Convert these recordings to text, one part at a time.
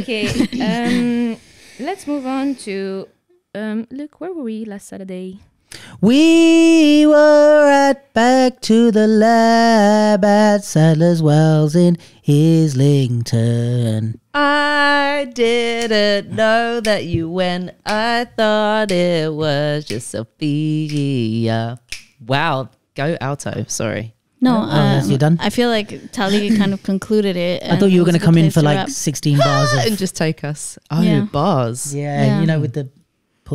Okay. Um, let's move on to. Um, look, where were we last Saturday? We were at back to the lab at Sadler's Wells in Islington. I didn't know that you went. I thought it was just Sophia. Wow. Go alto. Sorry. No, Oh, yes, um, you're done? I feel like Tali kind of concluded it. I thought you were going to come in for like wrap. 16 bars And of. just take us. Oh, Yeah. bars. Yeah, Yeah. you know, with the.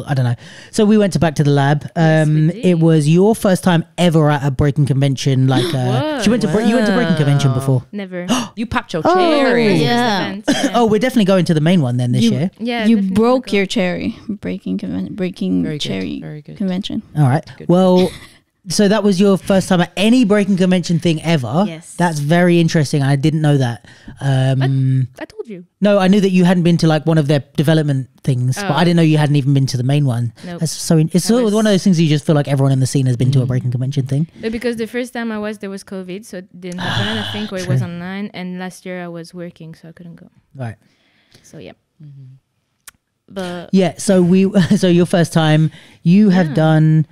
I don't know. So we went to back to the lab. Um, did. it was your first time ever at a breaking convention. Like, uh, she went to bre- you went to breaking convention before. Never. You packed your Oh. cherry. Yeah. First event, Oh, we're definitely going to the main one then this You- year. yeah. you broke your cherry breaking conven- breaking Very good, cherry very good. convention. All right. Good. Well, so that was your first time at any breaking convention thing ever. Yes. That's very interesting. I didn't know that. Um, I told you. no, I knew that you hadn't been to like one of their development things, but Oh. I didn't know you hadn't even been to the main one. Nope. That's so. in- It's I sort of was- one of those things you just feel like everyone in the scene has been to a Mm. breaking convention thing. But because the first time I was, there was COVID, so it didn't happen. I think or it was online. And last year I was working, so I couldn't go. Right. So yeah. Mm-hmm. But Yeah. So we. So your first time, you have done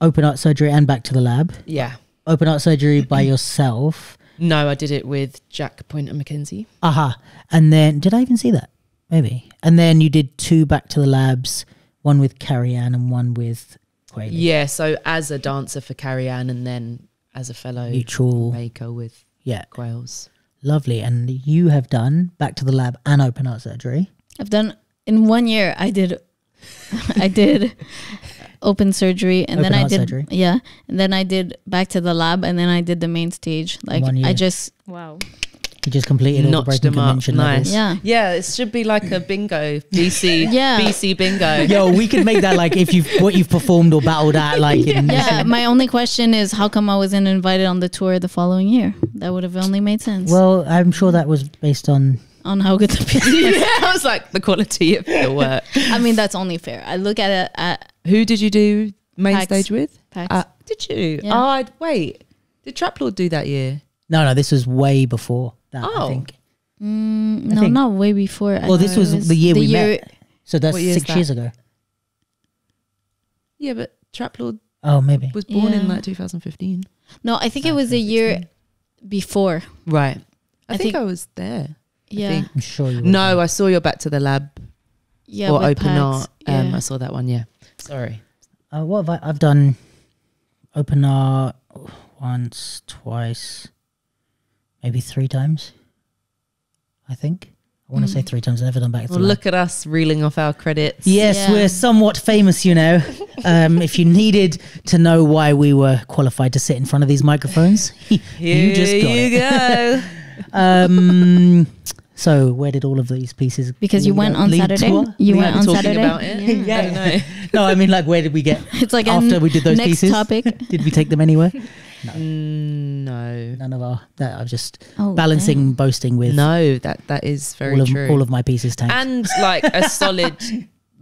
open art surgery and back to the lab. Yeah. Open art surgery by yourself. No, I did it with Jack Pointer McKenzie. Aha. And then did I even see that? Maybe. And then you did two back to the labs, one with Carrie Ann and one with Quayle. Yeah. So as a dancer for Carrie Ann and then as a fellow Mutual. maker with Yeah. Quails. Lovely. And you have done back to the lab and open art surgery. I've done in one year. I did, I did open surgery, and Open then I did surgery. yeah, and then I did back to the lab, and then I did the main stage. Like One I just wow. You just completed all the Notched breaking them up. convention Nice. levels. yeah. Yeah, it should be like a bingo. BC. Yeah. BC bingo. Yo, we could make that like if you've what you've performed or battled at, like in Yeah, my only question is how come I wasn't invited on the tour the following year? That would have only made sense. Well, I'm sure that was based on on how good the piece was. yeah, I was like the quality of the work. I mean, that's only fair. I look at it at Who did you do main Pax. stage with? Pax. Uh, did you? Yeah. Oh, I'd, wait. Did Trap Lord do that year? no, no. This was way before that. Oh. I think. mm, no, think- not way before. I Well, this think it was the year we met. So that's year six that? years ago. Yeah, but Trap Lord Oh, maybe. was born in like 2015. No, I think it was a year before. Right. I, I think, think- I was there. Yeah, think. I'm sure you. would. No, I saw your back to the lab yeah, or open Pax. art. Um, Yeah. I saw that one. Yeah. Sorry. Uh, what have I? I've done open art once, twice, maybe three times. I think. I want to say three times. I've never done back to Well, the lab. look at us reeling off our credits. Yes, Yeah. we're somewhat famous, you know. Um, if you needed to know why we were qualified to sit in front of these microphones, you just got you it. go. Um, so where did all of these pieces? because you lead went up- on lead Saturday. to? You We went on Saturday. about it. Yeah. I don't know. No, I mean like where did we get It's like after we did those next pieces? topic. Did we take them anywhere? Mm, no. None of our. That I'm just Oh, balancing boasting with No, that that is very all of true. all of my pieces tanked. and like a solid,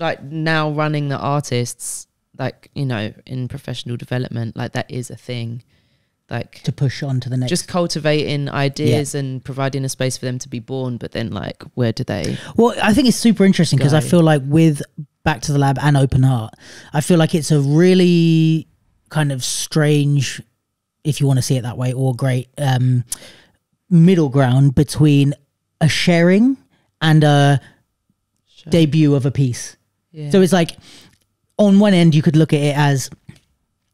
like now running the artists, like you know, in professional development, like that is a thing. Like to push on to the next. just cultivating ideas and providing a space for them to be born, but then like where do they? Well, I think it's super interesting because I feel like with Back to the Lab and Open Art, I feel like it's a really kind of strange, if you want to see it that way, or great um, middle ground between a sharing and a debut of a piece. Yeah. So it's like on one end you could look at it as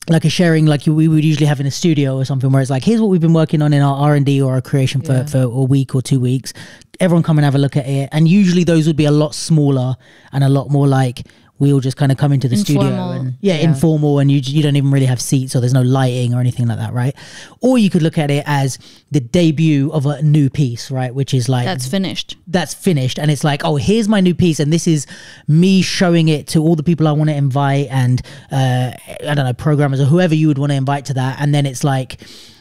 like a sharing like we would usually have in a studio or something where it's like here's what we've been working on in our R&D or our creation for, Yeah. for a week or two weeks everyone come and have a look at it and usually those would be a lot smaller and a lot more like we all just kind of come into the studio Informal. and yeah, Yeah. informal and you you don't even really have seats or there's no lighting or anything like that right or you could look at it as the debut of a new piece right which is like That's finished. that's finished and it's like oh here's my new piece and this is me showing it to all the people i want to invite and uh i don't know programmers or whoever you would want to invite to that and then it's like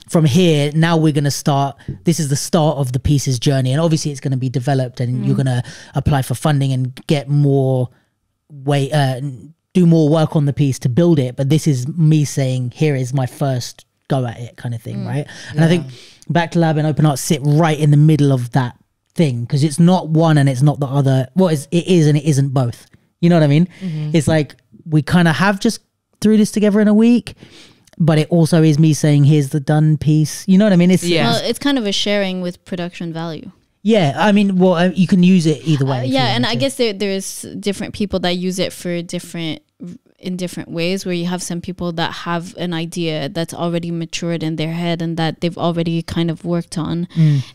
from here now we're going to start this is the start of the piece's journey and obviously it's going to be developed and you're going to apply for funding and get more way uh do more work on the piece to build it but this is me saying here is my first go at it kind of thing right and i think back to lab and open art sit right in the middle of that thing because it's not one and it's not the other. Well, it's, it is and it isn't both. You know what I mean? It's like we kind of have just threw this together in a week, but it also is me saying, "Here's the done piece." You know what I mean? It's Yeah. Well, it's kind of a sharing with production value. Yeah. I mean, well, uh, you can use it either way. Uh, yeah, and want I to. guess there there's different people that use it for different in different ways where you have some people that have an idea that's already matured in their head and that they've already kind of worked on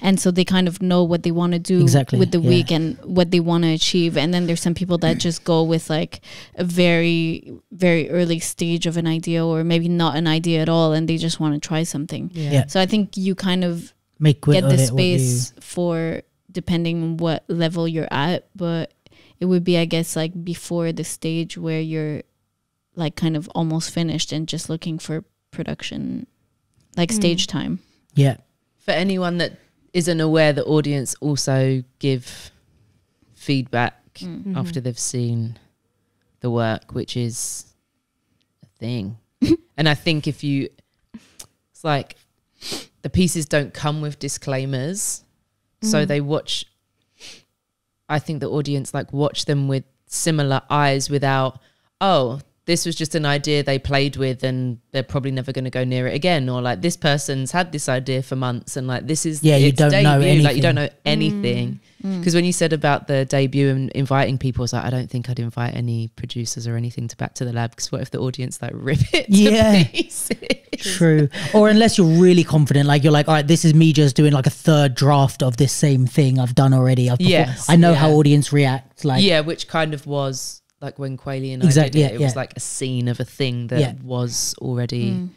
and so they kind of know what they want to do Mm. Exactly, with the yeah. week and what they want to achieve and then there's some people that just go with like a very very early stage of an idea or maybe not an idea at all and they just want to try something Yeah. so i think you kind of make wi- get the it you- space for depending on what level you're at but it would be i guess like before the stage where you're like kind of almost finished and just looking for production like mm. stage time yeah. For anyone that isn't aware, the audience also give feedback mm. after mm-hmm. they've seen the work, which is a thing. and I think if you, it's like the pieces don't come with disclaimers, so mm. they watch. I think the audience like watch them with similar eyes without, oh, this was just an idea they played with and they're probably never going to go near it again or like this person's had this idea for months and like this is Yeah, you don't know debut. like you don't anything. know anything Mm. because when you said about the debut and inviting people, I was like, I don't think I'd invite any producers or anything to Back to the Lab because what if the audience like rip it to Yeah. pieces? True. or unless you're really confident, like you're like, all right, this is me just doing like a third draft of this same thing I've done already. I've performed- Yes, I know yeah. how audience react. Like, yeah, which kind of was like when Quayle and Exactly, I did it, yeah, it was yeah. like a scene of a thing that Yeah. was already Mm.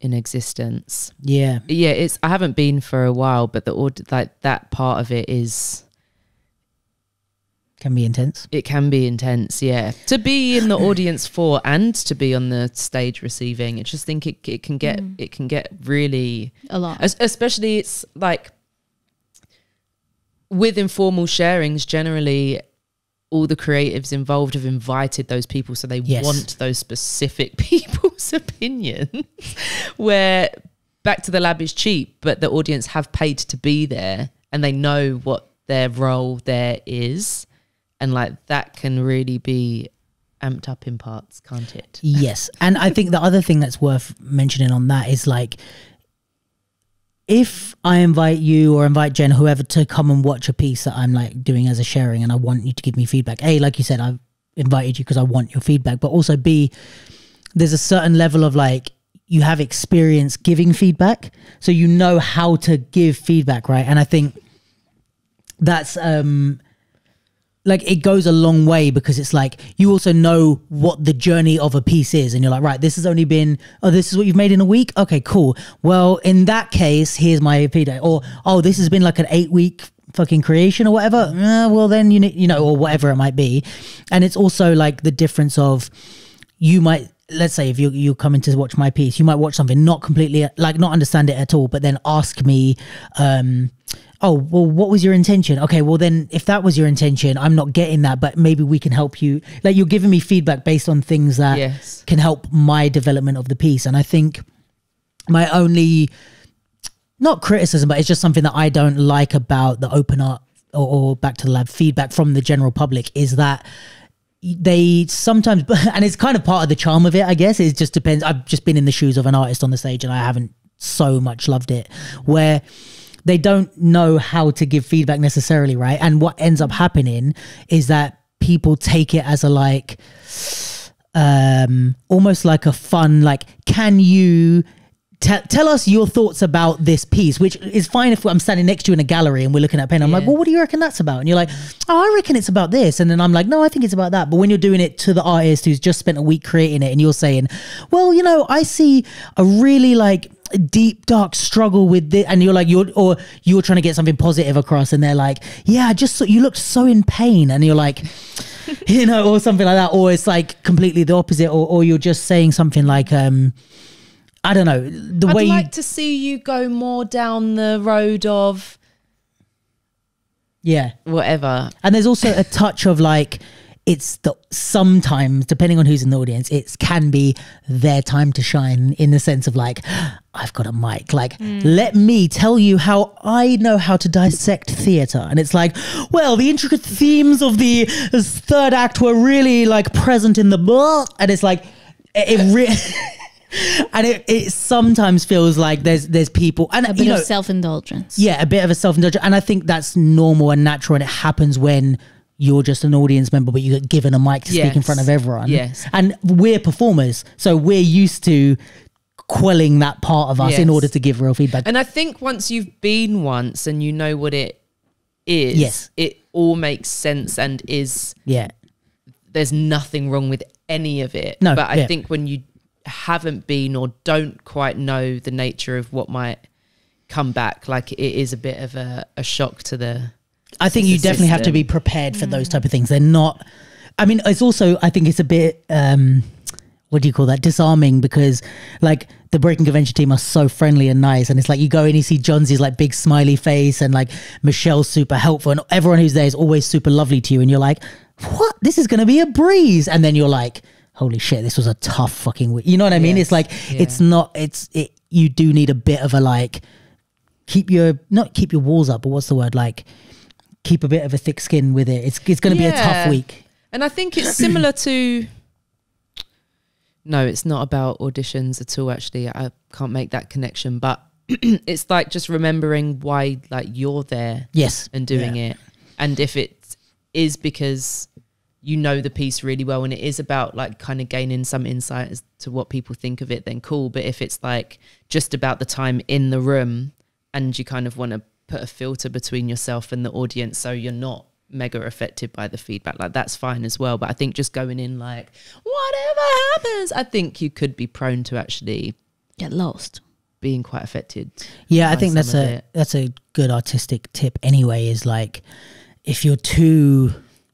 in existence. yeah, Yeah, it's I haven't been for a while, but the aud- like that part of it is can be intense. it can be intense yeah to be in the audience for and to be on the stage receiving i just think it, it can get it can get really a lot es- especially it's like with informal sharings generally all the creatives involved have invited those people so they Yes. want those specific people's opinions where back to the lab is cheap but the audience have paid to be there and they know what their role there is and like that can really be amped up in parts can't it Yes. And I think the other thing that's worth mentioning on that is like, if I invite you or invite Jen, whoever, to come and watch a piece that I'm like doing as a sharing and I want you to give me feedback, A, like you said, I've invited you because I want your feedback, but also B, there's a certain level of like, you have experience giving feedback. So you know how to give feedback, right? And I think that's, um, like it goes a long way because it's like you also know what the journey of a piece is and you're like right this has only been oh this is what you've made in a week? Okay cool. Well in that case here's my feedback or oh this has been like an eight week fucking creation or whatever. Uh, well then you need you know or whatever it might be. And it's also like the difference of you might let's say if you you come in to watch my piece you might watch something not completely like not understand it at all but then ask me um oh well what was your intention? Okay well then if that was your intention i'm not getting that but maybe we can help you. Like you're giving me feedback based on things that Yes. can help my development of the piece. And i think my only not criticism but it's just something that i don't like about the open art or, or back to the lab feedback from the general public is that they sometimes and it's kind of part of the charm of it i guess. It just depends. I've just been in the shoes of an artist on the stage and i haven't so much loved it. Where they don't know how to give feedback necessarily right? And what ends up happening is that people take it as a like um almost like a fun like can you te- tell us your thoughts about this piece which is fine if i'm standing next to you in a gallery and we're looking at a pen. I'm like well what do you reckon that's about? And you're like oh i reckon it's about this. And then i'm like no i think it's about that. But when you're doing it to the artist who's just spent a week creating it and you're saying well you know i see a really like deep dark struggle with this and you're like you're or you're trying to get something positive across and they're like yeah i just you looked so in pain and you're like you know or something like that or it's like completely the opposite or, or you're just saying something like um i don't know the way- I'd way like to see you go more down the road of yeah whatever. and there's also a touch of like it's the sometimes depending on who's in the audience it can be their time to shine in the sense of like i've got a mic. Like mm. let me tell you how i know how to dissect theater. And it's like well the intricate themes of the third act were really like present in the book. And it's like it, it re- and it, it sometimes feels like there's there's people and A bit you know of self indulgence. yeah, a bit of a self indulgence, and I think that's normal and natural, and it happens when you're just an audience member, but you get given a mic to speak in front of everyone. Yes. and we're performers, so we're used to quelling that part of us in order to give real feedback. And I think once you've been once and you know what it is, Yes. it all makes sense and is yeah, there's nothing wrong with any of it. No, but I yeah. think when you haven't been or don't quite know the nature of what might come back, like it is a bit of a, a shock to the I think you definitely have to be prepared for those type of things. They're not. I mean, it's also I think it's a bit. um what do you call that? Disarming because like the breaking convention team are so friendly and nice, and it's like you go and you see Jonzi's like big smiley face, and like Michelle's super helpful, and everyone who's there is always super lovely to you, and you're like, what? This is gonna be a breeze, and then you're like, holy shit, this was a tough fucking week. You know what I mean? Yes. It's like Yeah. it's not. It's it. You do need a bit of a like keep your not keep your walls up, but what's the word like? Keep a bit of a thick skin with it. It's it's going to be a tough week. And I think it's similar to. No, it's not about auditions at all. Actually, I can't make that connection. But it's like just remembering why, like, you're there Yes, and doing it, and if it is because you know the piece really well, and it is about like kind of gaining some insight as to what people think of it, then cool. But if it's like just about the time in the room, and you kind of want to put a filter between yourself and the audience, so you're not mega affected by the feedback like that's fine as well but i think just going in like whatever happens i think you could be prone to actually Get lost. being quite affected Yeah, I think that's a it. that's a good artistic tip. Anyway, is like if you're too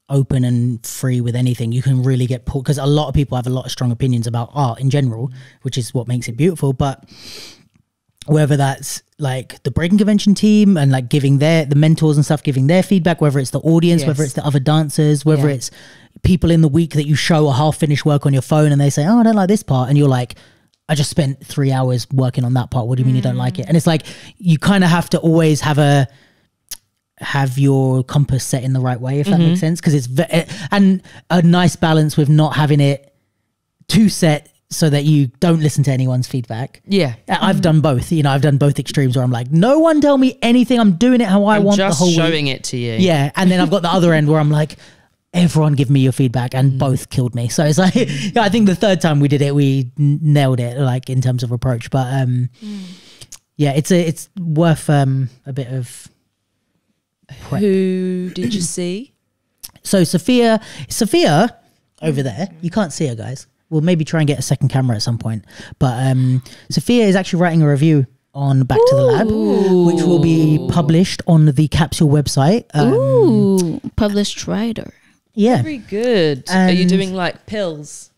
open and free with anything, you can really get pulled. Because a lot of people have a lot of strong opinions about art in general, which is what makes it beautiful. But whether that's like the breaking convention team and like giving their the mentors and stuff giving their feedback whether it's the audience whether it's the other dancers whether Yeah. it's people in the week that you show a half finished work on your phone and they say oh i don't like this part and you're like i just spent three hours working on that part. What do you mean you don't like it? Mm. And it's like you kind of have to always have a have your compass set in the right way if that makes mm-hmm. sense because it's ve- and a nice balance with not having it too set so that you don't listen to anyone's feedback yeah I- I've done both. You know, I've done both extremes where I'm like, no one tell me anything. I'm doing it how I I'm want just the whole showing week. it to you Yeah, and then I've got the other end where I'm like, everyone give me your feedback, Mm. and both killed me. So it's like, I think the third time we did it, we nailed it, like in terms of approach. But um, yeah, it's a it's worth um a bit of. prep. Who did you see? So Sophia, Sophia over there, you can't see her, guys. We'll maybe try and get a second camera at some point. But um, Sophia is actually writing a review on Back to the Lab, which will be published on the Capsule website. Um, Ooh, published writer. yeah. Very good. Are you doing like pills?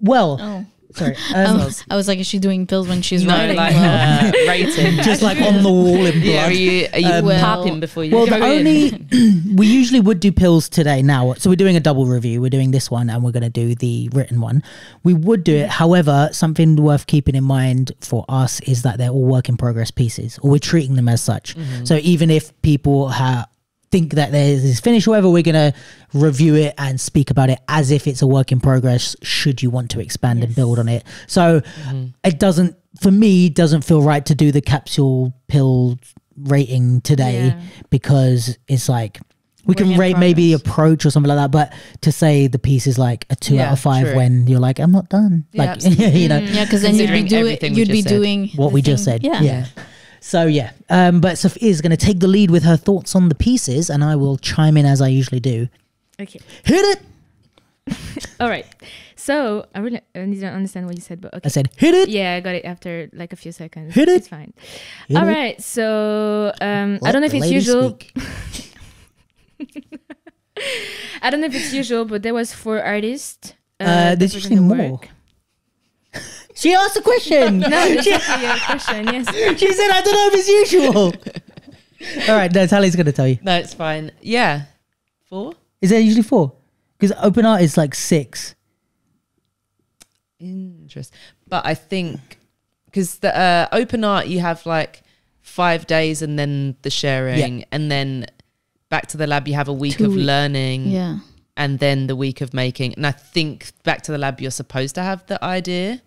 Well, Oh, sorry. I Um, was, I was like, is she doing pills when she's No, writing? like Well, uh, rating. just like on the wall in blood. yeah, are you are you Um, Well- popping before you Well, the only we usually would do pills today. Now, so we're doing a double review. We're doing this one, and we're going to do the written one. We would do it. However, something worth keeping in mind for us is that they're all work in progress pieces, or we're treating them as such. So even if people ha- think that there's is finished, or whatever, we're going to review it and speak about it as if it's a work in progress. Should you want to expand and build on it, so mm-hmm. it doesn't. For me, doesn't feel right to do the capsule pill rating today Yeah. because it's like we can rate maybe progress. approach or something like that, but to say the piece is like a two out of five true. when you're like, I'm not done. Yeah, like you know mm-hmm. yeah, because then you'd be Considering doing everything we you'd be doing what we just said. Yeah. Yeah. So yeah. Um but Sophia is gonna take the lead with her thoughts on the pieces and I will chime in as I usually do. Okay. Hit it! All right. So I really I didn't understand what you said, but okay. I said, hit it! Yeah, I got it after like a few seconds. Hit it. It's fine. Hit All it. right. So um, I don't know if it's usual. I don't know if it's usual, but there was four artists. Uh, that there's usually more. work. She asked a question. No, that's actually a question. Yes. she said, I don't know if it's usual. All right, no, Tally's gonna tell you. no, it's fine. Yeah, four. Is there usually four? Because open art is like six. Interest. But I think because the uh, open art, you have like five days and then the sharing, and then back to the lab, you have a week Two of week- learning, Yeah. And then the week of making. And I think back to the lab, you're supposed to have the idea.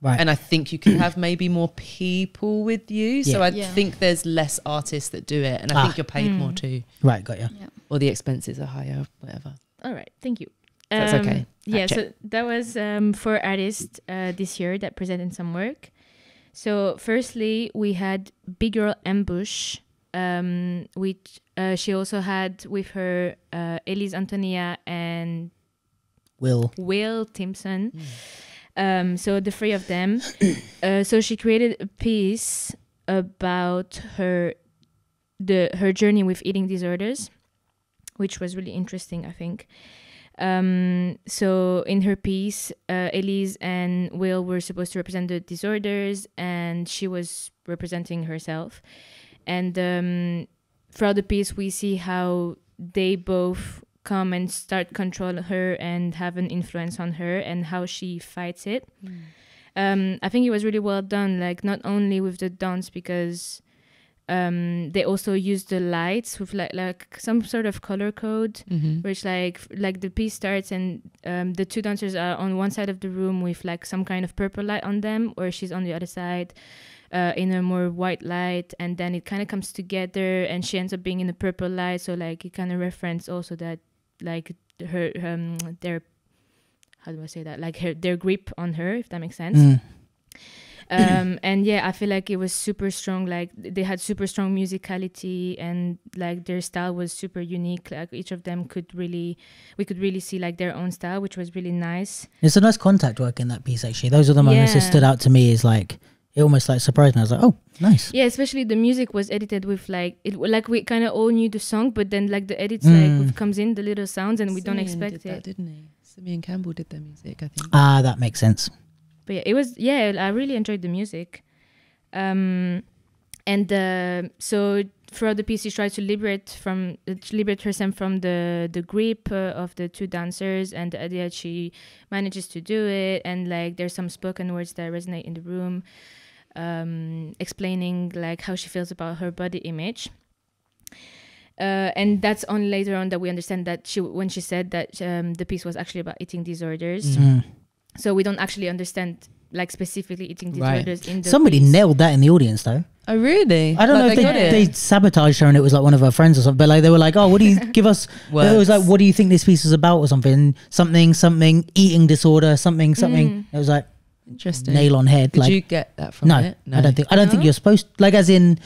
Right. And I think you can have maybe more people with you. So I Yeah. think there's less artists that do it. And I Ah. think you're paid more Mm. too. right, got you. Yeah. Or the expenses are higher, whatever. All right, thank you. That's Um, okay. Yeah, Fact so that was um, four artists uh, this year that presented some work. So, firstly, we had Big Girl Ambush, um, which uh, she also had with her uh, Elise Antonia and Will. Will Timpson. Um, so the three of them. uh, so she created a piece about her the her journey with eating disorders, which was really interesting, I think. Um, so in her piece, uh, Elise and Will were supposed to represent the disorders, and she was representing herself. And um, throughout the piece, we see how they both come and start control her and have an influence on her, and how she fights it. Um, I think it was really well done. Like not only with the dance because um, they also use the lights with like like some sort of color code Mm-hmm. which like like the piece starts and um, the two dancers are on one side of the room with like some kind of purple light on them or she's on the other side uh, in a more white light and then it kind of comes together and she ends up being in a purple light so like it kind of reference also that like her um their how do I say that like her their grip on her if that makes sense Mm. um and yeah i feel like it was super strong like they had super strong musicality and like their style was super unique like each of them could really we could really see like their own style which was really nice It's a nice contact work in that piece, actually. Those are the moments that stood out to me. Is like it almost like surprised me. I was like, oh, nice. yeah especially the music was edited with like it like we kind of all knew the song but then like the edits Mm. like comes in the little sounds and we don't expect did it that, didn't he? Simeon Campbell did the music, I think. Ah, that makes sense. but yeah, it was yeah, I really enjoyed the music. Um, and uh, so throughout the piece, she tries to liberate from uh, to liberate herself from the the grip uh, of the two dancers, and uh, yeah, she manages to do it. And like, there's some spoken words that resonate in the room, um, explaining like how she feels about her body image. Uh, and that's only later on that we understand that she when she said that um, the piece was actually about eating disorders Mm. so we don't actually understand like specifically eating Right. disorders in the Somebody piece. nailed that in the audience, though. Oh, really? I don't Like, know if they, they sabotaged her and it was like one of her friends or something. But like they were like, "Oh, what do you give us?" it was like, "What do you think this piece is about?" or something. Something, something, eating disorder, something, something. Mm. It was like Interesting. nail on head. Did like you get that from no, it? I don't think. I don't think you're supposed. Like as in,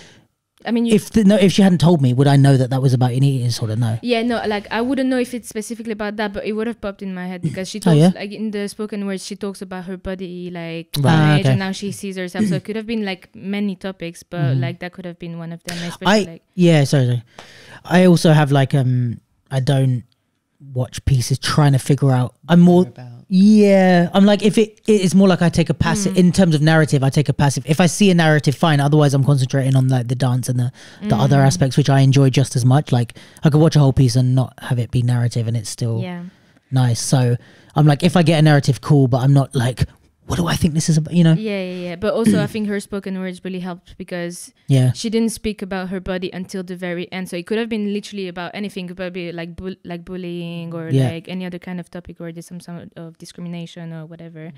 I mean, you, if the, no, if she hadn't told me, would I know that that was about an eating disorder? No. yeah, no, like I wouldn't know if it's specifically about that, but it would have popped in my head because she Oh, talks yeah? like in the spoken words, she talks about her body, like Right, image, okay. and now she sees herself. so it could have been like many topics, but Mhm. like that could have been one of them. Especially I like yeah, sorry, sorry. I also have like um, I don't watch pieces trying to figure out. I'm more About. Yeah, I'm like if it it's more like I take a Hmm. passive in terms of narrative. I take a passive. If I see a narrative, fine. Otherwise, I'm concentrating on like the dance and the the other Mm. aspects, which I enjoy just as much. Like I could watch a whole piece and not have it be narrative, and it's still yeah, nice. So I'm like, if I get a narrative, cool. But I'm not like, what do I think this is about? You know? yeah, yeah, yeah. But also, I think her spoken words really helped because Yeah, she didn't speak about her body until the very end. So it could have been literally about anything. It could be like bull- like bullying or Yeah. like any other kind of topic or there's some sort of discrimination or whatever.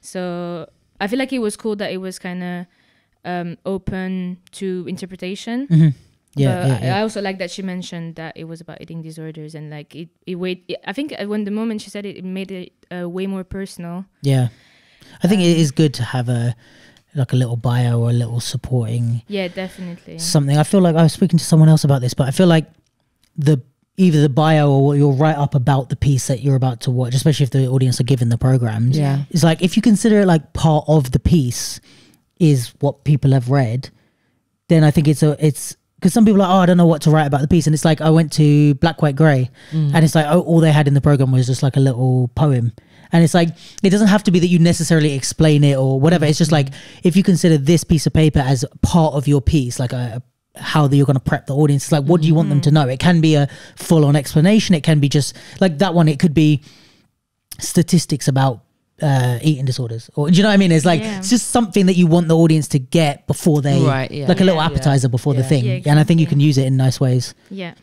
So I feel like it was cool that it was kind of um, open to interpretation. hmm yeah, but yeah, I, yeah. I also like that she mentioned that it was about eating disorders and like it. It weighed. It, I think uh, when the moment she said it, it made it uh, way more personal. yeah. I think it Um, is good to have a like a little bio or a little supporting Yeah, definitely. something. I feel like I was speaking to someone else about this, but I feel like the either the bio or what you'll write up about the piece that you're about to watch, especially if the audience are given the programs. Yeah. It's like if you consider it like part of the piece is what people have read, then I think it's a it's because some people are like, oh, I don't know what to write about the piece, and it's like I went to Black White Grey, Mm. and it's like oh, all they had in the program was just like a little poem. And it's like it doesn't have to be that you necessarily explain it or whatever. It's just like if you consider this piece of paper as part of your piece, like a, how you're going to prep the audience. It's like, what do you want them to know? It can be a full on explanation. It can be just like that one. It could be statistics about uh, eating disorders, or do you know what I mean? It's like Yeah. it's just something that you want the audience to get before they, Right, yeah. like a little appetizer before the thing. And I think you can use it in nice ways. Yeah.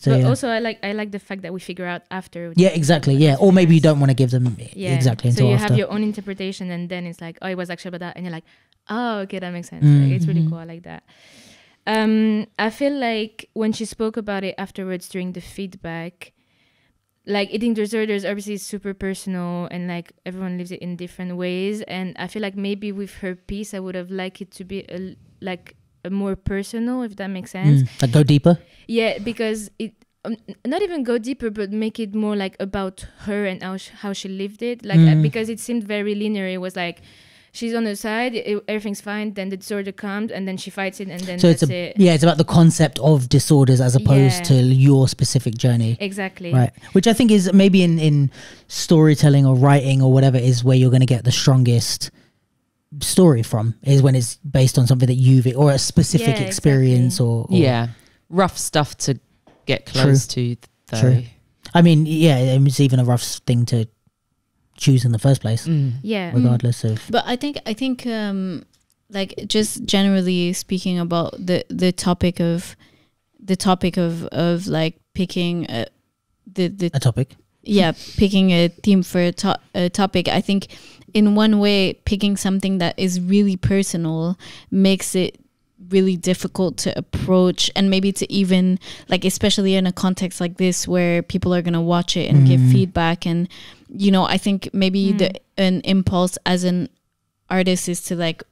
So but yeah. also, I like I like the fact that we figure out after. yeah, exactly. Yeah, or maybe you don't want to give them Yeah. exactly So you after. have your own interpretation, and then it's like, oh, it was actually about that, and you're like, oh, okay, that makes sense. Like, it's really Mhm. cool. I like that. Um, I feel like when she spoke about it afterwards during the feedback, like eating disorders obviously is super personal, and like everyone lives it in different ways. And I feel like maybe with her piece, I would have liked it to be a, like more personal, if that makes sense. Mm, like go deeper. Yeah, because it um, not even go deeper, but make it more like about her and how sh- how she lived it. Like uh, Mm. because it seemed very linear. It was like she's on her side, i everything's fine. Then the disorder comes, and then she fights it, and then So that's it's a it. yeah, it's about the concept of disorders as opposed Yeah. to your specific journey. Exactly. Right. Which I think is maybe in, in storytelling or writing or whatever is where you're going to get the strongest story from is when it's based on something that you've or a specific Yeah, experience exactly. or, or yeah, rough stuff to get close to. Though. True. I mean, yeah, it's even a rough thing to choose in the first place, Mm. Yeah. regardless of. But I think I think um like just generally speaking about the the topic of the topic of of like picking a, the the A topic. Yeah picking a theme for a, to- a topic i think in one way picking something that is really personal makes it really difficult to approach and maybe to even like especially in a context like this where people are going to watch it and give Mm. feedback and you know i think maybe the an impulse as an artist is to like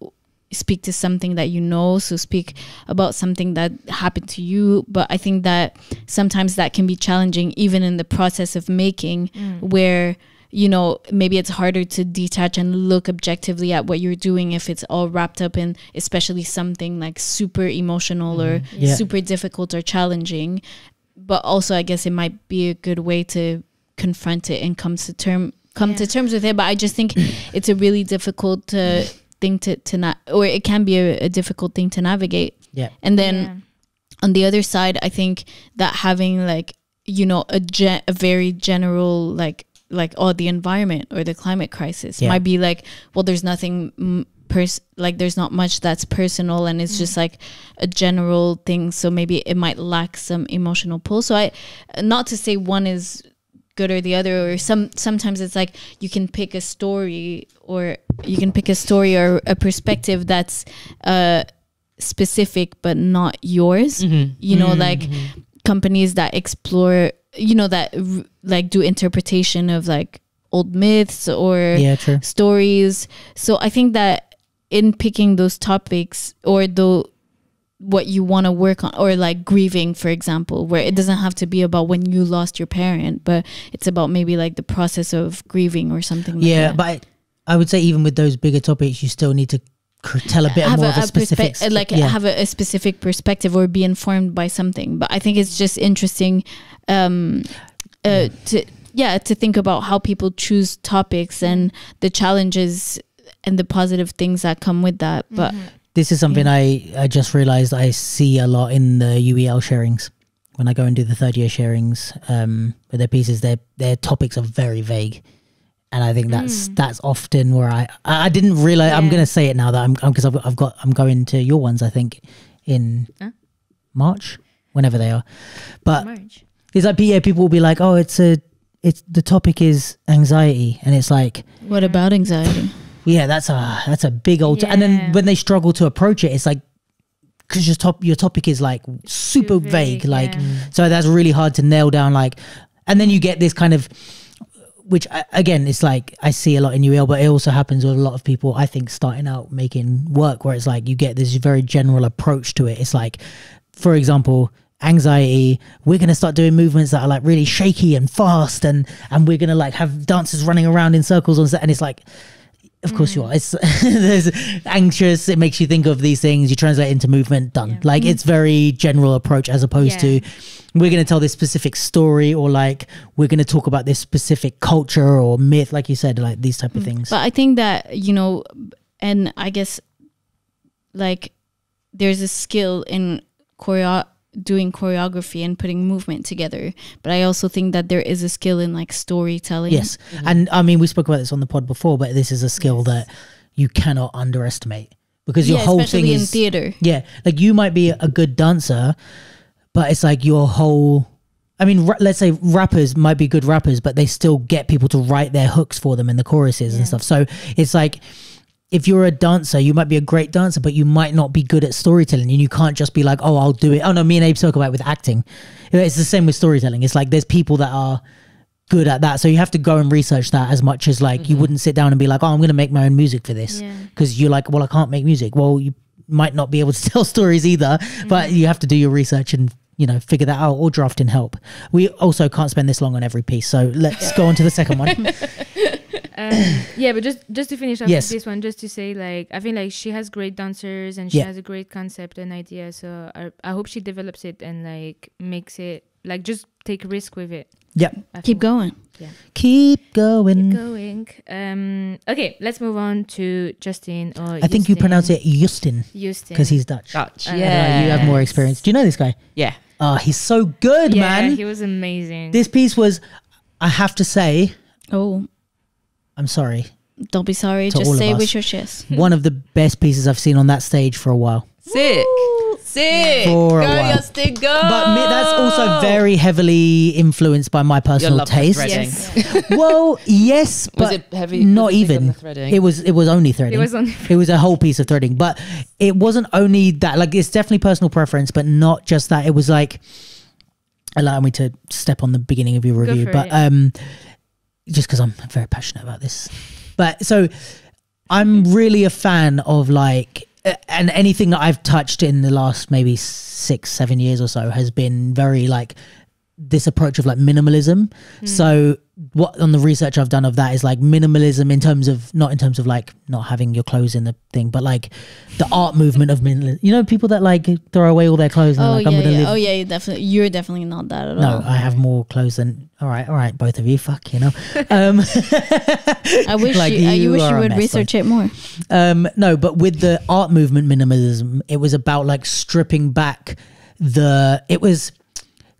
speak to something that you know so speak about something that happened to you. But i think that sometimes that can be challenging even in the process of making Mm. where you know maybe it's harder to detach and look objectively at what you're doing if it's all wrapped up in especially something like super emotional or Yeah. super difficult or challenging. But also i guess it might be a good way to confront it and come to term come to terms with it. But i just think it's a really difficult uh, thing to to not or it can be a, a difficult thing to navigate Yeah. and then Yeah. on the other side i think that having like you know a gen- a very general like like oh the environment or the climate crisis Yeah. might be like well there's nothing mm, pers- like there's not much that's personal and it's just like a general thing so maybe it might lack some emotional pull so i not to say one is good or the other or some sometimes it's like you can pick a story or you can pick a story or a perspective that's uh specific but not yours Mhm. you know Mm. like companies that explore you know that r- like do interpretation of like old myths or Yeah, true. stories so i think that in picking those topics or the what you want to work on or like grieving for example where it doesn't have to be about when you lost your parent but it's about maybe like the process of grieving or something like Yeah, that. but I, I would say even with those bigger topics, you still need to cr- tell a bit have more a, of a a specific. perspe- like yeah. have a, a specific perspective or be informed by something but i think it's just interesting um uh to yeah to think about how people choose topics and the challenges and the positive things that come with that but This is something I, I just realized I see a lot in the UEL sharings. When I go and do the third year sharings um, with their pieces, their their topics are very vague, and I think that's that's often where I I didn't realize. I'm gonna say it now that I'm because I've, I've got I'm going to your ones I think in Huh? March, whenever they are, but March. it's like yeah, people will be like, oh, it's a it's the topic is anxiety, and it's like what about anxiety yeah, that's a that's a big old. and then when they struggle to approach it, it's like because your top your topic is like super vague, vague, like yeah. so that's really hard to nail down. Like, and then you get this kind of. Which again, it's like I see a lot in UEL, but it also happens with a lot of people. I think starting out making work, where it's like you get this very general approach to it. It's like, for example, anxiety. We're gonna start doing movements that are like really shaky and fast, and and we're gonna like have dancers running around in circles on set, and it's like of course Mm. you are. It's there's anxious. It makes you think of these things. You translate into movement. Done. Yeah. Like it's very general approach as opposed Yeah. to we're going to tell this specific story or like we're going to talk about this specific culture or myth, like you said, like these type of things. Mm. But I think that, you know, and I guess like there's a skill in choreo doing choreography and putting movement together but i also think that there is a skill in like storytelling Yes. Mm-hmm. And I mean, we spoke about this on the pod before, but this is a skill that you cannot underestimate because your yeah, whole thing in is theater Yeah, like you might be a good dancer, but it's like your whole. I mean, ra- let's say rappers might be good rappers, but they still get people to write their hooks for them in the choruses and stuff. So it's like if you're a dancer, you might be a great dancer, but you might not be good at storytelling, and you can't just be like, "Oh, I'll do it." Oh no, me and Abe spoke about it with acting. It's the same with storytelling. It's like there's people that are good at that, so you have to go and research that as much as like you wouldn't sit down and be like, "Oh, I'm going to make my own music for this." Yeah. because you're like, well, I can't make music. Well, you might not be able to tell stories either, but Mm-hmm. you have to do your research and you know figure that out or draft in help. We also can't spend this long on every piece, so let's go on to the second one. um, yeah, but just just to finish off Yes. this one, just to say like I think like she has great dancers and she Yeah. has a great concept and idea. So I, I hope she develops it and like makes it like just take risk with it. Yep. I keep think. going Keep going. Keep going. Um. Okay, let's move on to Justin or I think you pronounce it Justin Justin because he's Dutch. Dutch. Uh, I you have more experience. Do you know this guy? Yeah. Oh, he's so good, yeah, man. he was amazing. This piece was, I have to say, oh I'm sorry, don't be sorry To just say it us. with your chest one of the best pieces I've seen on that stage for a while. Sick. Sick. For a go, while. Justin, go. But me, that's also very heavily influenced by my Your personal love taste. yes, well, yes, Was but it heavy? not was it even. threading? It was it was only threading. it was on. It was a whole piece of threading, but it wasn't only that. Like it's definitely personal preference, but not just that. It was like allow me to step on the beginning of your review, but it. um, just because I'm very passionate about this. But so I'm really a fan of like, and anything that I've touched in the last maybe six, seven years or so has been very like this approach of like minimalism. So what on the research I've done of that is like minimalism in terms of not in terms of like not having your clothes in the thing, but like the art movement of minimalism. You know, people that like throw away all their clothes. And oh like, yeah, I'm gonna yeah. live oh yeah you definitely you're definitely not that at no, all No, I have more clothes than. All right, all right, both of you. Fuck, you know. Um, i wish like, you, I you wish you would research it more um, no, but with the art movement minimalism, it was about like stripping back the. It was.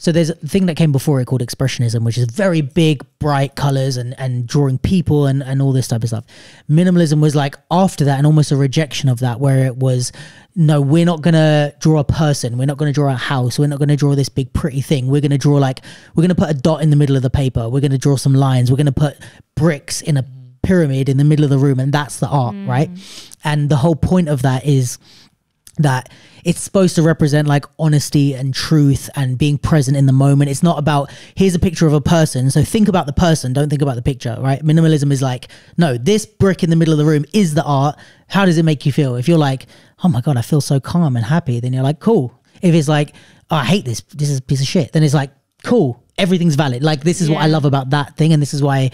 So there's a thing that came before it called expressionism, which is very big, bright colors and, and drawing people and, and all this type of stuff. Minimalism was like after that and almost a rejection of that, where it was, no, we're not going to draw a person. We're not going to draw a house. We're not going to draw this big, pretty thing. We're going to draw like, we're going to put a dot in the middle of the paper. We're going to draw some lines. We're going to put bricks in a pyramid in the middle of the room. And that's the art, mm. right? And the whole point of that is that it's supposed to represent like honesty and truth and being present in the moment. It's not about here's a picture of a person, so think about the person, don't think about the picture, right? Minimalism is like, no, this brick in the middle of the room is the art. How does it make you feel? If you're like, oh my god, I feel so calm and happy, then you're like, cool. If it's like, oh, I hate this, this is a piece of shit, then it's like, cool, everything's valid. Like this is what I love about that thing, and this is why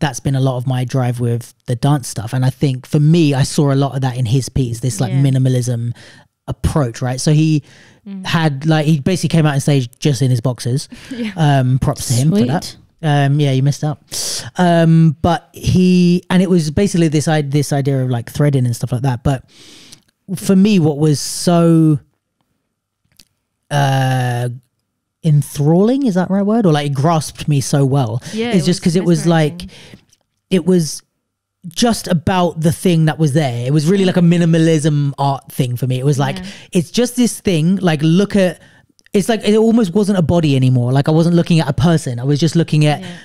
that's been a lot of my drive with the dance stuff. And I think for me, I saw a lot of that in his piece, this like Yeah. minimalism approach, right? So he had like he basically came out on stage just in his boxes. Yeah. Um, props to him for that. Um, yeah, you missed out. Um, but he and it was basically this i this idea of like threading and stuff like that. But for me, what was so uh enthralling is that the right word or like it grasped me so well Yeah, it's it just because it was like it was just about the thing that was there. It was really like a mm. minimalism art thing for me. It was like Yeah. it's just this thing. Like look at it's like it almost wasn't a body anymore. Like I wasn't looking at a person. I was just looking at Yeah.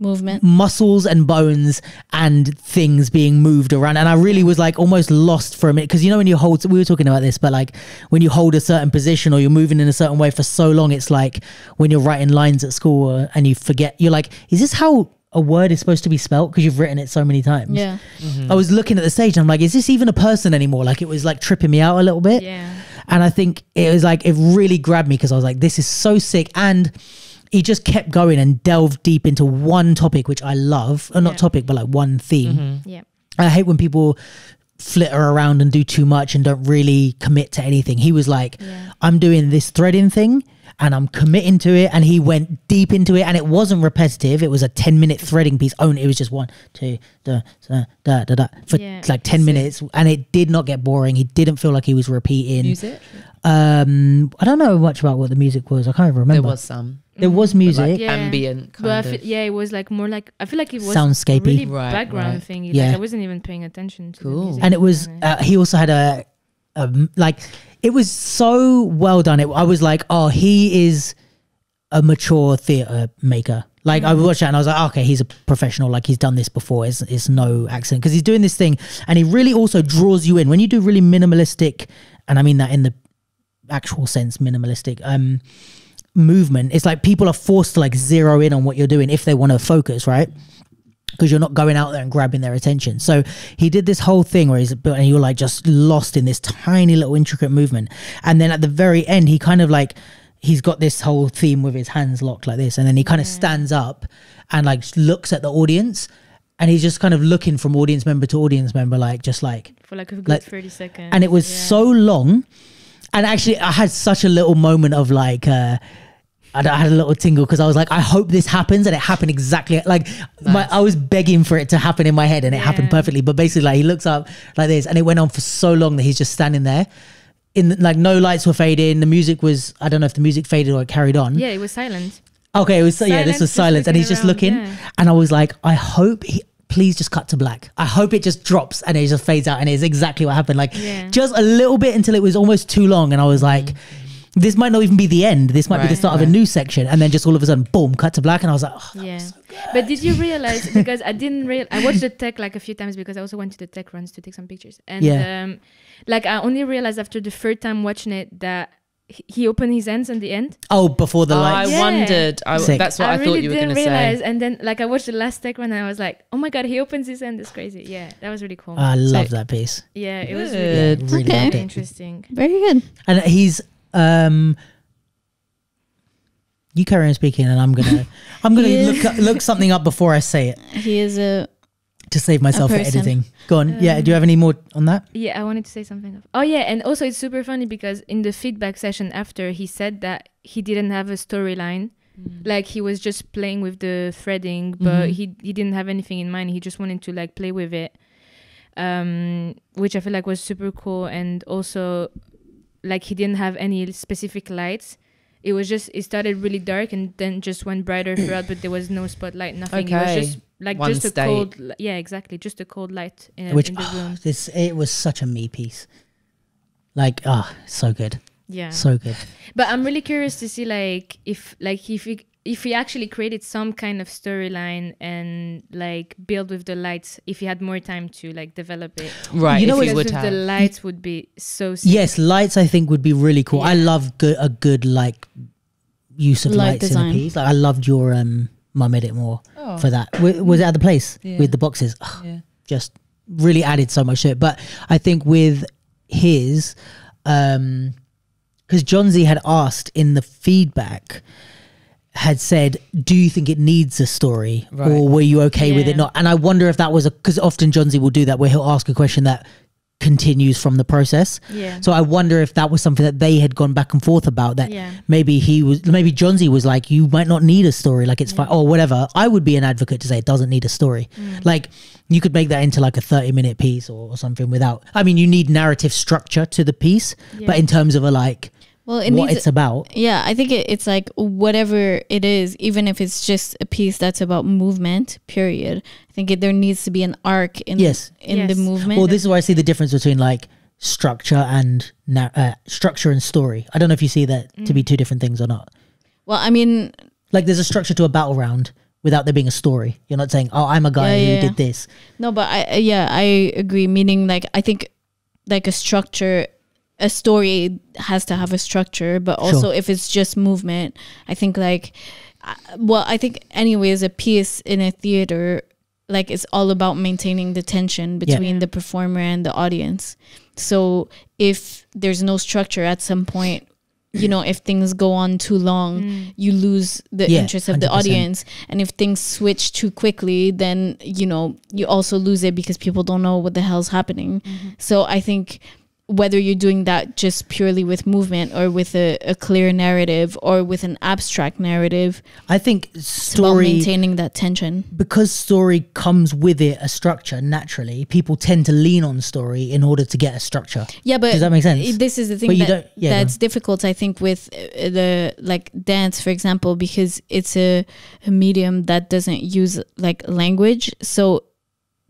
Movement muscles and bones and things being moved around. And I really was like almost lost for a minute because you know when you hold we were talking about this, but like when you hold a certain position or you're moving in a certain way for so long, it's like when you're writing lines at school and you forget. You're like, is this how a word is supposed to be spelt because you've written it so many times? yeah mm-hmm. I was looking at the stage and I'm like, is this even a person anymore? Like it was like tripping me out a little bit. Yeah. And I think it was like, it really grabbed me because I was like, this is so sick. And he just kept going and delved deep into one topic, which I love. Or not Yeah. topic, but like one theme. Mm-hmm. Yeah. I hate when people flitter around and do too much and don't really commit to anything. He was like, Yeah. I'm doing this threading thing and I'm committing to it. And he went deep into it, and it wasn't repetitive. It was a 10 minute threading piece only. It was just one, two, da, da, da, da, da for Yeah. like 10 minutes, and it did not get boring. He didn't feel like he was repeating. Music? Um, I don't know much about what the music was. I can't even remember. There was some. There was music. Like Yeah. ambient kind But I of. feel, yeah, it was like more like I feel like it was Soundscapey. really Right, background right. thing. Yeah. Like I wasn't even paying attention to Cool. the music. and it was to be honest. uh, he also had a, a like it was so well done. It i was like oh he is a mature theater maker. Like i watched that and i was like okay he's a professional. Like he's done this before. It's, it's no accident. Because he's doing this thing and he really also draws you in. When you do really minimalistic and i mean that in the actual sense minimalistic um movement it's like people are forced to like zero in on what you're doing if they want to focus right because you're not going out there and grabbing their attention. So he did this whole thing where he's and you're like just lost in this tiny little intricate movement. And then at the very end, he kind of like he's got this whole theme with his hands locked like this, and then he kind of stands up and like looks at the audience, and he's just kind of looking from audience member to audience member, like just like for like a good like- thirty seconds. and it was yeah. so long. And actually, I had such a little moment of like, uh, I I had a little tingle because I was like, I hope this happens, and it happened exactly like my, I was begging for it to happen in my head, and it happened perfectly. But basically, like he looks up like this, and it went on for so long that he's just standing there. In the, like no lights were fading, the music was I don't know if the music faded or it carried on. Yeah, it was silent. Okay, it was yeah, this was silence, and he's just looking, yeah. and I was like, I hope he please just cut to black. I hope it just drops and it just fades out, and it's exactly what happened. Like Yeah. just a little bit until it was almost too long, and I was like. Mm. This might not even be the end. This might be the Right, start of a new section, and then just all of a sudden, boom, cut to black, and I was like, oh, yeah. but did you realize because I didn't real I watched the tech like a few times because I also went to the tech runs to take some pictures. And Yeah. um like I only realized after the third time watching it that he- he opened his hands in the end. oh, before the I lights. Yeah. wondered. I, that's what I, really thought you were going didn't to realize. say. And then like I watched the last tech run and I was like, oh my god, he opens his hand. It's crazy. Yeah, that was really cool. I love that piece. yeah, it was really, Yeah, really Okay. loved really it. interesting. Very good. And he's um you carry on speaking and I'm gonna I'm gonna look up, look something up before I say it He is a to save myself for editing. Go on. yeah, do you have any more on that? Yeah, I wanted to say something. Oh yeah, and also it's super funny because in the feedback session after he said that he didn't have a storyline. Like he was just playing with the threading, but Mhm. he he didn't have anything in mind. He just wanted to like play with it. Um which I feel like was super cool and also like he didn't have any specific lights. It was just it started really dark and then just went brighter throughout, but there was no spotlight, nothing. It Okay. was just like One just a cold yeah, exactly. Just a cold light in, Which in the room. this it was such a me piece. Like ah, so good, Yeah. so good. But I'm really curious to see like if like if he if he actually created some kind of storyline and like build with the lights if he had more time to like develop it. Right, You know if what- would with have. the lights would be so sick. Yes, lights I think would be really cool. I love good a good like use of Light lights design. in a piece. Like I loved your um mum edit more Oh, for that. W- was it at the place Yeah. with the boxes? Ugh, yeah. just really added so much to it. But I think with his, um, because Jonzi had asked in the feedback, had said, "Do you think it needs a story, Right. or were you okay with it not?" And I wonder if that was a because often Jonzi will do that where he'll ask a question that continues from the process. Yeah. So I wonder if that was something that they had gone back and forth about. That Yeah. maybe he was, maybe Jonzi was like, you might not need a story, like it's fine, or whatever. I would be an advocate to say it doesn't need a story. Mm. Like you could make that into like a thirty-minute piece or, or something without. I mean, you need narrative structure to the piece, but in terms of a like well. It what needs it's about, Yeah, I think it, it's like whatever it is, even if it's just a piece that's about movement, period. I think it, there needs to be an arc in Yes. in the movement. well, this is where I see the difference between like structure and na- uh, structure and story. I don't know if you see that to Mm. be two different things or not. well, I mean, Like there's a structure to a battle round without there being a story. You're not saying, "Oh, I'm a guy Yeah, who yeah, did this." no, but I I- yeah, I agree. Meaning, like, I think like a structure, a story has to have a structure, but also if it's just movement, I think like, uh, well, I think anyways, a piece in a theater. Like it's all about maintaining the tension between the performer and the audience. So if there's no structure at some point, you know, if things go on too long, Mm. you lose the Yeah, interest of the 100%. audience. And if things switch too quickly, then, you know, you also lose it because people don't know what the hell's happening. Mm-hmm. So I think whether you're doing that just purely with movement or with a, a clear narrative or with an abstract narrative I think story maintaining that tension because story comes with it a structure naturally. People tend to lean on story in order to get a structure. yeah but Does that make sense? this is the thing that, yeah, that's difficult i think with uh, the like dance for example because it's a, a medium that doesn't use like language so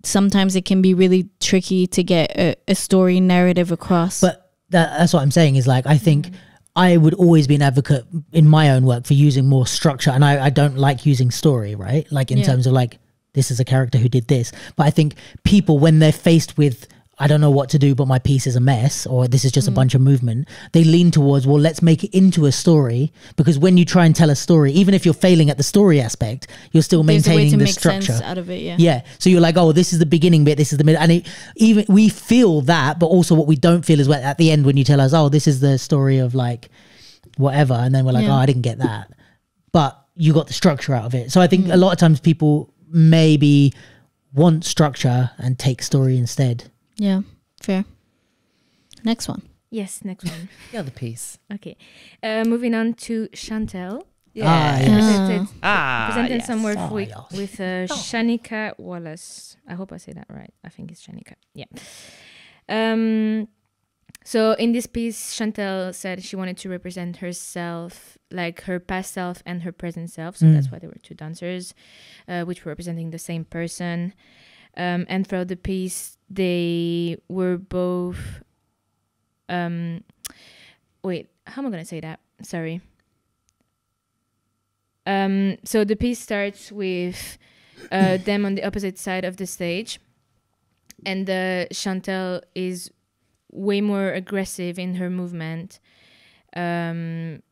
sometimes it can be really tricky to get a, a story narrative across But that, that's what I'm saying is like I think mm. I would always be an advocate in my own work for using more structure, and I, I don't like using story, right? Like in Yeah. terms of like this is a character who did this, but I think people when they're faced with I don't know what to do, but my piece is a mess, or this is just Mm. a bunch of movement. They lean towards, well, let's make it into a story because when you try and tell a story, even if you're failing at the story aspect, you're still there's a way maintaining the structure. out of it yeah Yeah. So you're like, oh, this is the beginning bit, this is the middle, and it, even we feel that, but also what we don't feel is when at the end when you tell us, oh, this is the story of like whatever, and then we're like, Yeah. oh, I didn't get that, but you got the structure out of it. So I Mm. think a lot of times people maybe want structure and take story instead. Yeah fair next one Yes, next one. The other piece. okay. Uh, moving on to Chantel. Ah, yes. Presented, Ah, presented yes. some work Ah, with, yes. with uh, Shanika Wallace. I hope I say that right. I think it's Shanika. Yeah. Um, so in this piece, Chantel said she wanted to represent herself, like her past self and her present self. So Mm. that's why there were two dancers, uh, which were representing the same person. Um, and throughout the piece, they were both. Um, wait, how am I gonna say that? Sorry. Um, so the piece starts with uh, them on the opposite side of the stage, and uh, Chantel is way more aggressive in her movement. Um,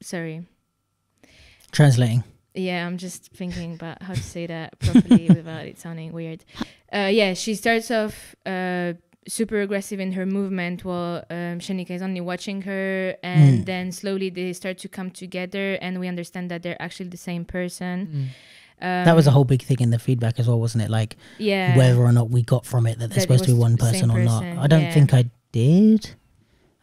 sorry. Translating. Yeah, I'm just thinking about how to say that properly without it sounding weird. Uh, yeah, she starts off uh, super aggressive in her movement while um, Shanika is only watching her, and Mm. then slowly they start to come together, and we understand that they're actually the same person. Um, that was a whole big thing in the feedback as well, wasn't it? Like yeah. whether or not we got from it that they're That supposed to be one the person or not. person, I don't yeah. think I did.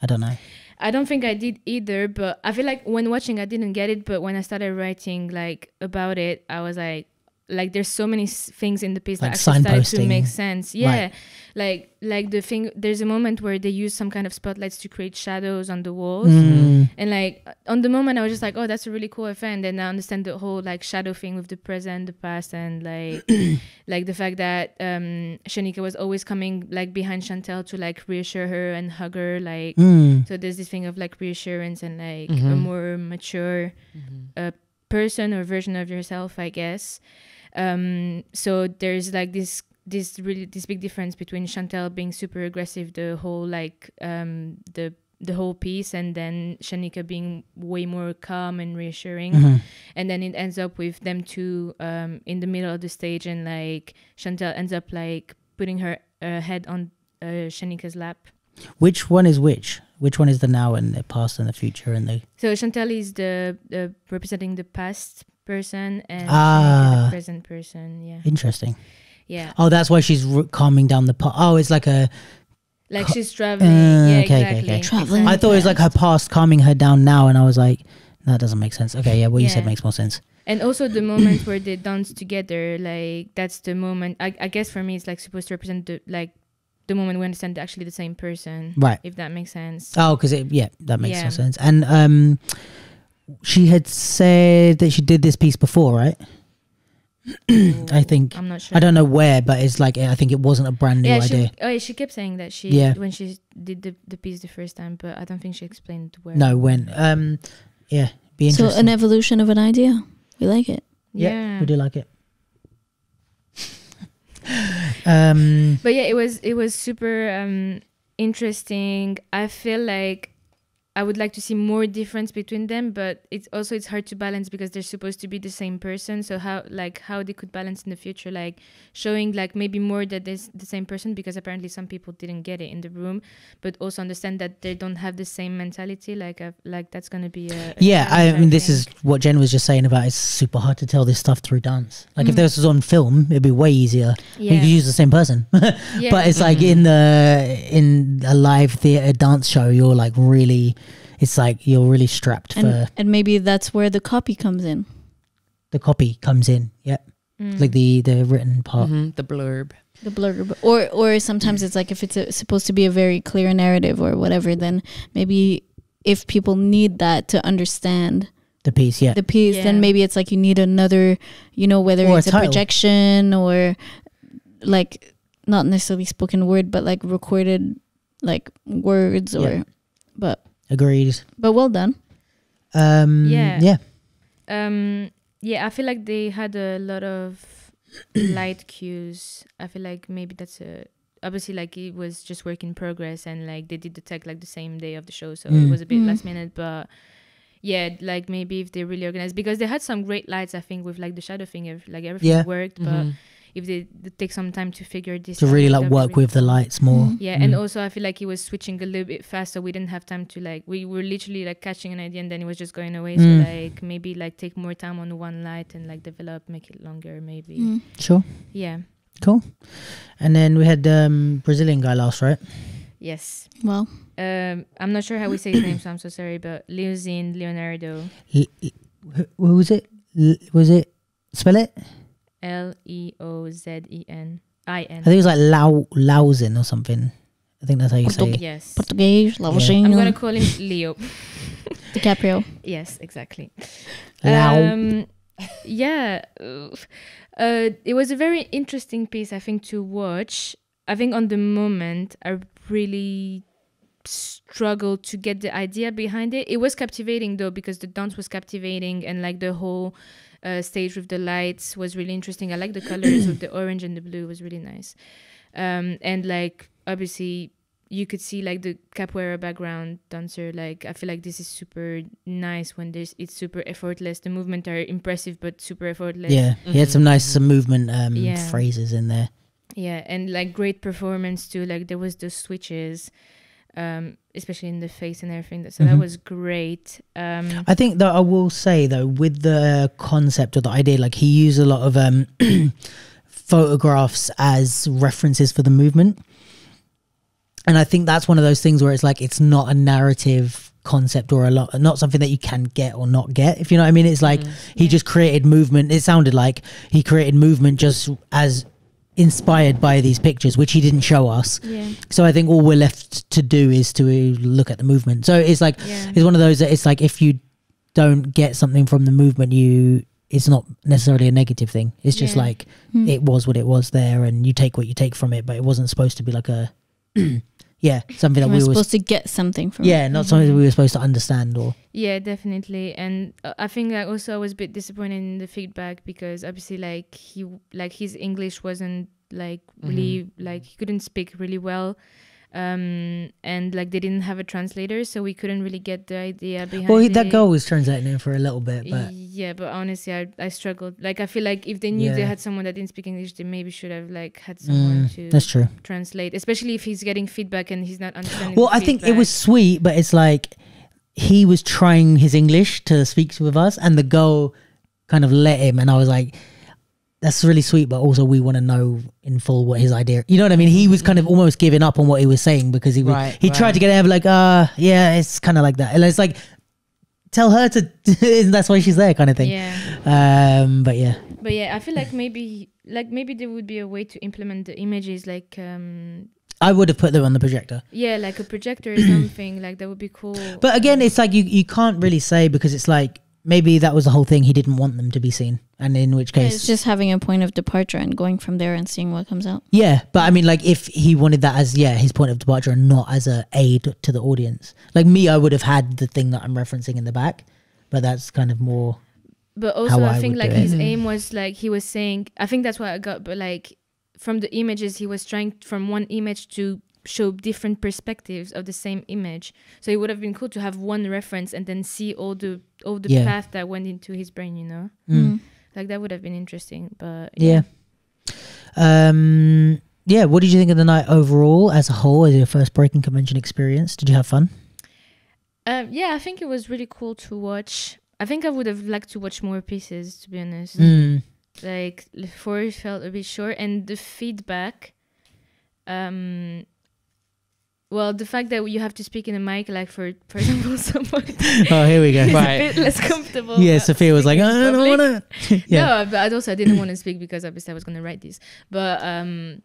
I don't know. I don't think I did either, but I feel like when watching, I didn't get it. But when I started writing like about it, I was like, like there's so many s- things in the piece Like that actually started to make sense. Yeah, Right. like like the thing. There's a moment where they use some kind of spotlights to create shadows on the walls. Mm. And like on the moment, I was just like, "Oh, that's a really cool effect." And then I understand the whole like shadow thing with the present, the past, and like like the fact that um Shanika was always coming like behind Chantel to like reassure her and hug her. Like Mm. so, there's this thing of like reassurance and like a Mhm. more mature uh, person or version of yourself, I guess. Um, so there's like this this really this big difference between Chantel being super aggressive the whole like um the the whole piece and then Shanika being way more calm and reassuring Mhm. and then it ends up with them two um in the middle of the stage and like Chantel ends up like putting her uh, head on uh, Shanika's lap Which one is which? Which one is the now and the past and the future and the so Chantel is the, the representing the past person and Ah. The present person yeah interesting? yeah Oh, that's why she's r- calming down the part. Oh, it's like a. like she's traveling Uh, yeah okay, okay, exactly okay. Traveling. I thought it was like her past calming her down now, and I was like, that doesn't make sense. Okay, yeah, what you said makes more sense. and also the moment where they dance together like that's the moment I, I guess for me it's like supposed to represent the like the moment we understand actually the same person Right. if that makes sense Oh, because it yeah, that makes Yeah. sense. And um, she had said that she did this piece before, right? I think I'm not sure I don't know where, but it's like I think it wasn't a brand new yeah, idea. oh, yeah, she kept saying that she Yeah. when she did the, the piece the first time, but I don't think she explained where. No, when um, yeah, be So an evolution of an idea. We like it. yeah, Yeah. we do like it. um, But yeah, it was it was super um interesting. I feel like I would like to see more difference between them, but it's also it's hard to balance because they're supposed to be the same person. So how like how they could balance in the future, like showing like maybe more that there's the same person because apparently some people didn't get it in the room, but also understand that they don't have the same mentality. Like uh, like that's gonna be a, a Yeah, I challenge, mean, this is what Jen was just saying about. It's super hard to tell this stuff through dance. Like if Mm. this was on film, it'd be way easier. You yeah could use the same person. yeah but it's like in the in a live theater dance show, you're like really. It's like you're really strapped and for and maybe that's where the copy comes in. the copy comes in. Yeah, Mm. like the the written part. Mhm, the blurb. the blurb or or sometimes it's like if it's a, supposed to be a very clear narrative or whatever then maybe if people need that to understand The piece. Yeah, the piece Yeah. then maybe it's like you need another you know whether Or it's a, title. projection or like not necessarily spoken word but like recorded like words or Yeah. but agreed. but well done Um, Yeah. yeah, um yeah i feel like they had a lot of light cues i feel like maybe that's a obviously like it was just work in progress and like they did the tech like the same day of the show so it Mm. was a bit Mm. last minute but yeah like maybe if they really organized because they had some great lights i think with like the shadow thing like everything Yeah. worked but Mhm. If they, they take some time to figure this to out, really like work really with the lights more. Mm. Yeah, and Mm. also I feel like he was switching a little bit faster we didn't have time to like. We were literally like catching an idea, and then it was just going away. Mm. So like maybe like take more time on one light and like develop, make it longer, maybe. Mm. Sure, Yeah. cool. And then we had um Brazilian guy last, right? Yes. well Um, I'm not sure how we say his name, so I'm so sorry. But Leozine Leonardo, L- L- who was it? L- was it spell it? L E O Z E N I N. I think it was like Lau Lausin or something. I think that's how you say it. Yes. Portuguese Yeah. I'm gonna call him Leo. DiCaprio Yes, exactly. Lau. Um, yeah, uh, it was a very interesting piece, I think, to watch. I think on the moment, I really struggled to get the idea behind it. It was captivating though because the dance was captivating and like the whole uh, stage with the lights was really interesting. I like the colors of the orange and the blue was really nice. Um, and like obviously you could see like the capoeira background dancer like i feel like this is super nice when there's it's super effortless the movement are impressive but super effortless Yeah, he had some nice some movement um Yeah. phrases in there. yeah and like great performance too like there was the switches um especially in the face and everything so that Mhm. was great um I think that I will say though, with the concept or the idea, like he used a lot of um photographs as references for the movement. And I think that's one of those things where it's like it's not a narrative concept or a lot not something that you can get or not get if you know what I mean it's like he Yeah. just created movement it sounded like he created movement just as inspired by these pictures which he didn't show us. Yeah. So I think all we're left to do is to look at the movement. So it's like yeah. it's one of those that it's like if you don't get something from the movement you it's not necessarily a negative thing. It's just Yeah. like Hmm. it was what it was there and you take what you take from it but it wasn't supposed to be like a yeah something that we're were supposed to get something from yeah it. not something that Mhm. we were supposed to understand or Yeah, definitely. And uh, I think I also I was a bit disappointed in the feedback because obviously like he like his English wasn't like really like he couldn't speak really well. Um and like they didn't have a translator so we couldn't really get the idea behind well that girl was translating for a little bit but yeah, but honestly, I, I struggled. Like, I feel like if they knew they had someone that didn't speak English, they maybe should have like had someone Mm, to that's true translate. Especially if he's getting feedback and he's not understanding. well i think it was sweet but it's like he was trying his english to speak with us and the girl kind of let him and i was like that's really sweet but also we want to know in full what his idea you know what i mean? He was kind of almost giving up on what he was saying because he was, Right, he tried to get out like uh yeah it's kind of like that. And it's like tell her to that's why she's there kind of thing. Yeah. um but yeah. But yeah i feel like maybe like maybe there would be a way to implement the images like um i would have put them on the projector. Yeah like a projector or something like that would be cool. But again, it's like you you can't really say because it's like maybe that was the whole thing. He didn't want them to be seen, and in which Yeah, case, it's just having a point of departure and going from there and seeing what comes out. yeah. But I mean, like if he wanted that as yeah his point of departure and not as a aid to the audience. Like me, I would have had the thing that I'm referencing in the back, but that's kind of more. but also how i I think like do it. his Mhm. aim was like he was saying i think that's what i got but like from the images he was trying from one image to show different perspectives of the same image. So it would have been cool to have one reference and then see all the all the Yeah. path that went into his brain. You know, Mm. like that would have been interesting. But Yeah. Um. Yeah. What did you think of the night overall, as a whole, as your first Breakin' Convention experience? Did you have fun? Um, yeah, I think it was really cool to watch. I think I would have liked to watch more pieces, to be honest. Mm. Like the four felt a bit short, and the feedback. Um. Well, the fact that you have to speak in a mic, like for for example, someone Oh, here we go. Right. a bit less comfortable. Yeah, Sophia was like, I don't want to. yeah. No, but also I didn't want to speak because obviously I was going to write this. But um,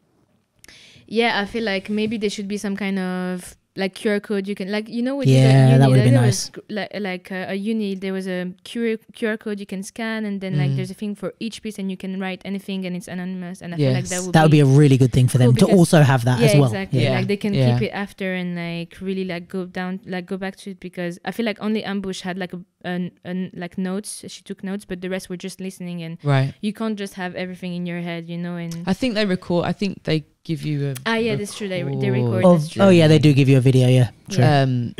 yeah, I feel like maybe there should be some kind of like QR code you can like you know what Yeah, that like, been there nice. was like like uh, a uni there was a QR QR code you can scan and then like Mm. there's a thing for each piece and you can write anything and it's anonymous and I Yes. feel like that would That would be be a really good thing for them Cool, to also have that yeah, as well. exactly. Yeah. Like they can Yeah. keep it after and like really like go down, like go back to it because I feel like only Ambush had like a, an, an like notes. She took notes, but the rest were just listening, and Right. you can't just have everything in your head, you know. And I think they record. I think they give you a. ah, yeah, that's true. They they record. record. Oh, that's true. oh yeah, they do give you a video. Yeah, true. Um,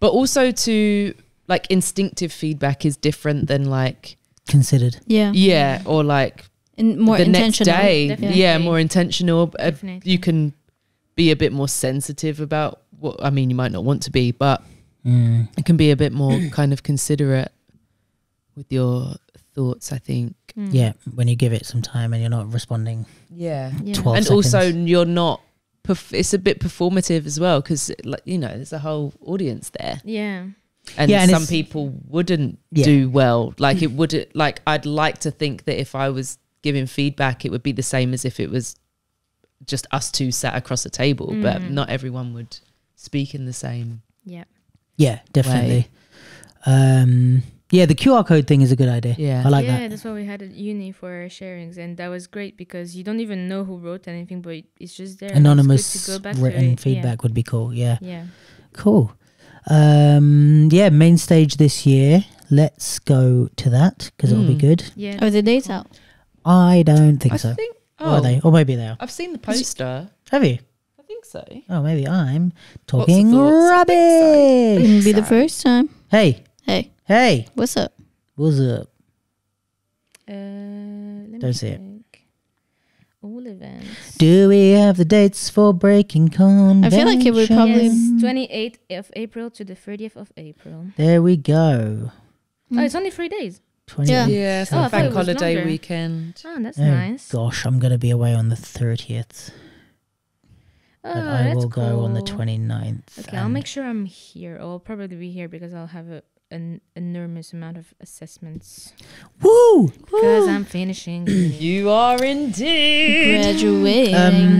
but also to like instinctive feedback is different than like Considered. Yeah. yeah or like And more the next intentional. day. Definitely. Yeah, more intentional. Uh, you can be a bit more sensitive about what I mean. You might not want to be, but Mm. it can be a bit more kind of considerate with your thoughts. I think. Mm. Yeah, when you give it some time and you're not responding. Yeah. Yeah. 12 and also you're not perf- it's a bit performative as well because like you know there's a whole audience there Yeah. and Yeah, and some people wouldn't Yeah. do well like it would like i'd like to think that if i was giving feedback it would be the same as if it was just us two sat across a table but Mhm. not everyone would speak in the same Yeah. Yeah, definitely. Um, yeah, the QR code thing is a good idea. Yeah. I like yeah, that. Yeah, that's why we had at uni for our sharings, and that was great because you don't even know who wrote anything, but it's just there. and it's good Anonymous to go back written it. feedback would be cool. Yeah, Yeah. yeah. cool. Um, yeah, main stage this year. Let's go to that because it'll be Mm. good. Yeah. Are the dates out? I don't think i so. think Or oh are they? Or maybe they are. i've seen the poster Have you? i think so Oh, maybe I'm talking thoughts. I think rubbish. Wouldn't be the first time. Hey, Hey, hey, what's up? what's up? Uh, let Don't see it. All events. Do we have the dates for Breakin' Convention? I feel like it would probably- Yes, 28th of April to the 30th of April. There we go. Oh, it's only three days. 20 Yeah. yeah Oh, so I bank holiday longer. weekend Oh, that's Oh, nice. Gosh, I'm going to be away on the 30th. Oh, but I that's will go on the cool. 29th. Okay, I'll make sure I'm here. I'll probably be here because I'll have a, an enormous amount of assessments Woo! because I'm finishing. you are indeed Graduating. Um,